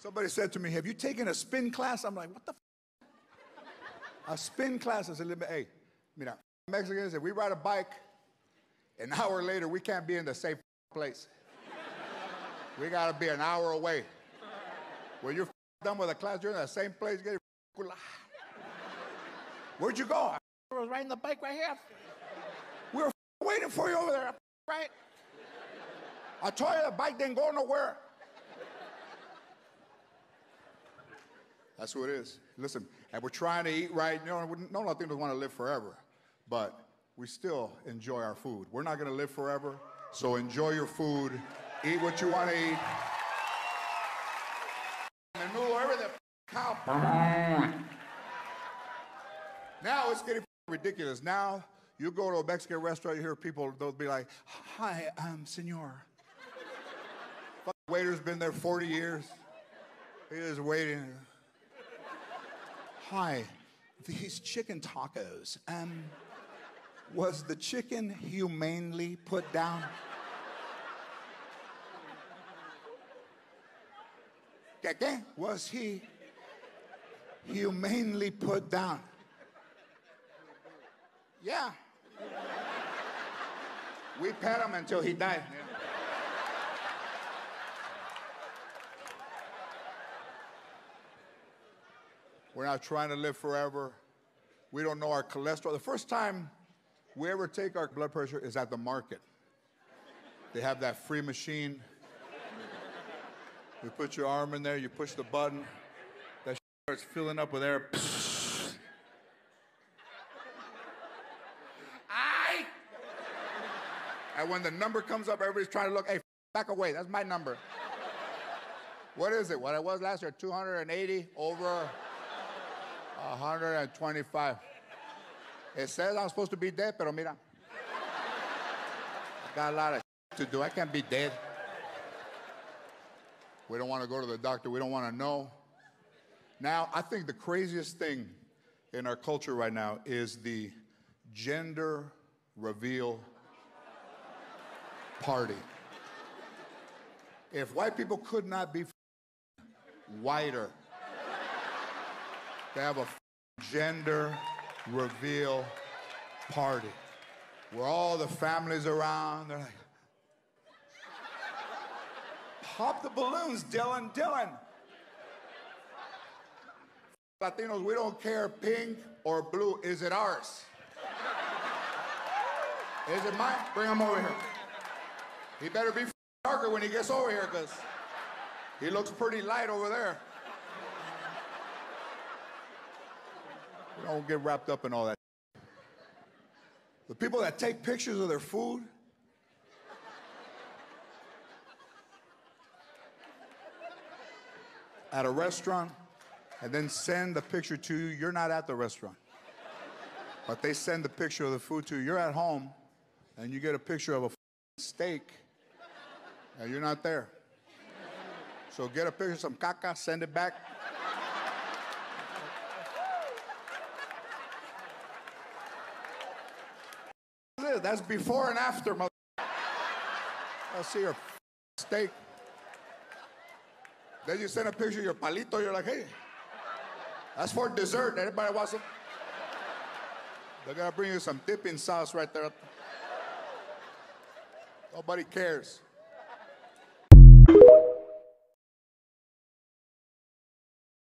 Somebody said to me, Have you taken a spin class? I'm like, What the f-? A spin class? I said, Hey, mira, Mexicans, if we ride a bike, an hour later, we can't be in the same place. we gotta be an hour away. When you're done with a class, you're in the same place. Get Where'd you go? I was riding the bike right here. We were waiting for you over there, right? I told you the bike didn't go nowhere. That's who it is. Listen, and we're trying to eat right. You know, no Latinos want to live forever, but we still enjoy our food. We're not going to live forever, so enjoy your food. Eat what you want to eat. Cow. Now it's getting ridiculous. Now you go to a Mexican restaurant, you hear people, they'll be like, Hi, um, senor. Waiter's been there 40 years. He is waiting. Hi, these chicken tacos. Um, was the chicken humanely put down? Was he humanely put down? Yeah. We pet him until he died. We're not trying to live forever. We don't know our cholesterol. The first time we ever take our blood pressure is at the market. They have that free machine. You put your arm in there, you push the button, that starts filling up with air. I. And when the number comes up, everybody's trying to look, hey, back away, that's my number. What is it? What it was last year? 280 over 125. It says I'm supposed to be dead, pero mira. I got a lot of to do. I can't be dead. We don't want to go to the doctor. We don't want to know. Now, I think the craziest thing in our culture right now is the gender reveal party. If white people could not be whiter, they have a gender reveal party where all the families around, they're like, pop the balloons, Dylan, Dylan. Latinos, we don't care pink or blue. Is it ours? Is it mine? Bring him over here. He better be darker when he gets over here because he looks pretty light over there. Don't get wrapped up in all that. The people that take pictures of their food, at a restaurant and then send the picture to you. You're not at the restaurant. But they send the picture of the food to you. You're at home and you get a picture of a steak and you're not there. So get a picture of some caca, send it back. That's before and after, mother. I see your steak. Then you send a picture of your palito. You're like, hey, that's for dessert. Anybody wants some? They're gonna bring you some dipping sauce right there. Nobody cares.